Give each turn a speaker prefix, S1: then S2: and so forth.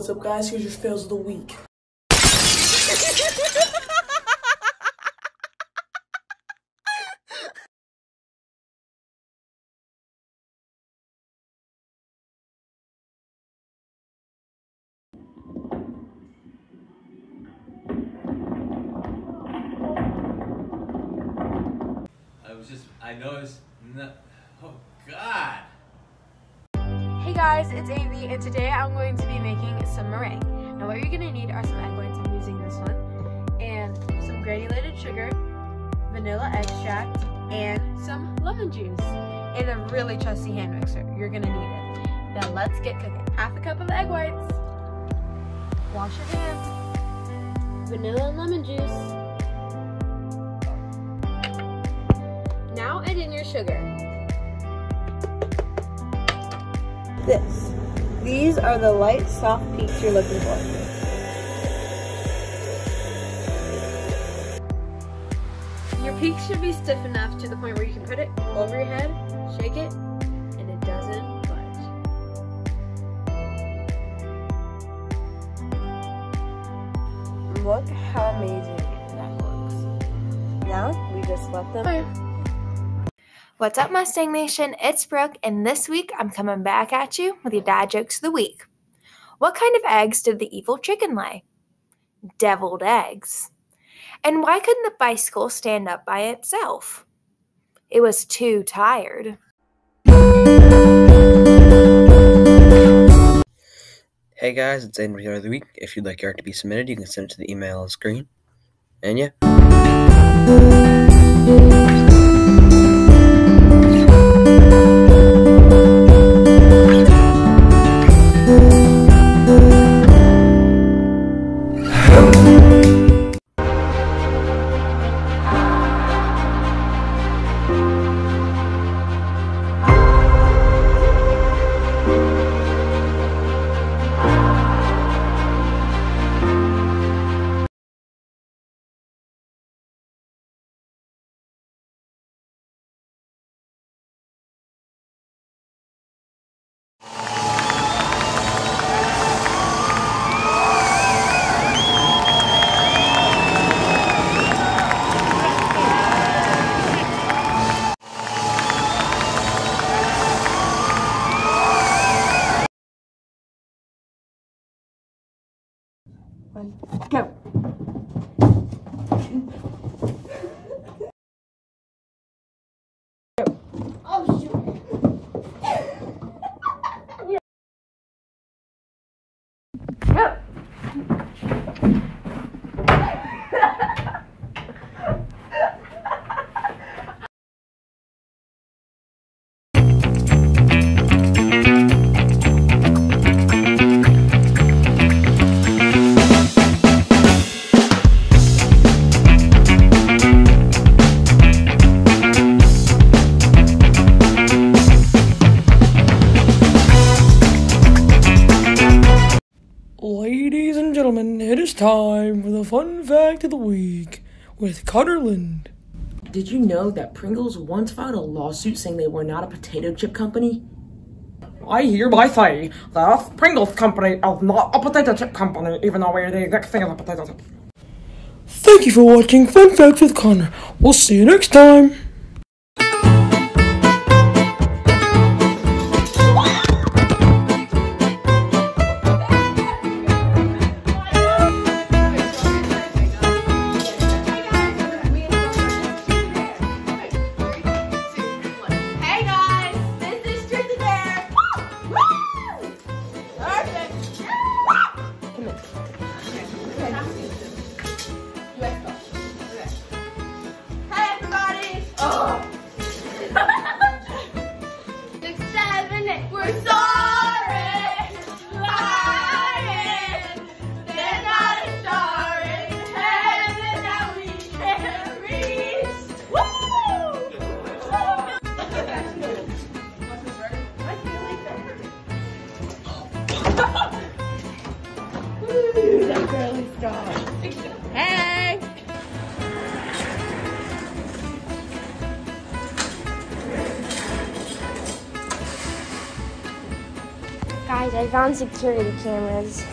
S1: what's up guys, here's your fails of the week.
S2: I was just, I noticed, no, oh God.
S3: Hey guys, it's Amy, and today I'm going to be making some meringue. Now what you're gonna need are some egg whites, I'm using this one, and some granulated sugar, vanilla extract, and some lemon juice, and a really trusty hand mixer. You're gonna need it. Now let's get cooking. Half a cup of egg whites, wash your hands, vanilla and lemon juice. Now add in your sugar. This. These are the light, soft peaks you're looking for. Your peaks should be stiff enough to the point where you can put it over your head, shake it, and it doesn't budge. Look how amazing that looks. Now we just let them
S4: What's up, Mustang Nation? It's Brooke, and this week I'm coming back at you with your dad jokes of the week. What kind of eggs did the evil chicken lay? Deviled eggs. And why couldn't the bicycle stand up by itself? It was too tired.
S5: Hey guys, it's Andrew here of the week. If you'd like your art to be submitted, you can send it to the email on the screen. And yeah.
S1: Ladies time for the fun fact of the week with Cutterland. Did you know that Pringles once filed a lawsuit saying they were not a potato chip company? I hereby say that Pringles company is not a potato chip company, even though we're the exact thing as a potato chip. Thank you for watching Fun Facts with Connor. We'll see you next time.
S3: Hey!
S6: Guys, I found security cameras.